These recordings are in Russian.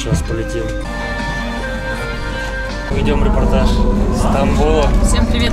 Сейчас полетим. Ведем репортаж с Стамбула. Всем привет.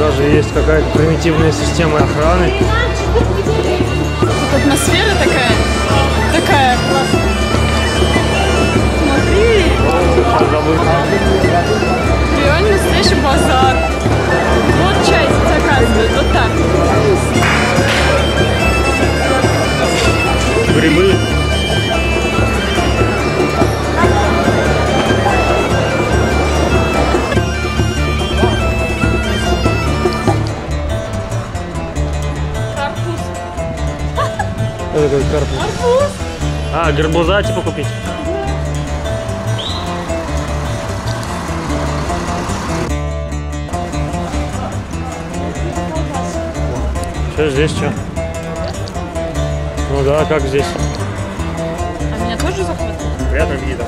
Даже есть какая-то примитивная система охраны. Тут атмосфера такая, такая классная. Смотри, реально настоящий базар. Вот чай заказывают, вот так. Грибы. Это такой карпус. Карпуз. А, гарбуза типа купить. Что здесь, что? Ну да, как здесь? А меня тоже захватило? Рядом видом.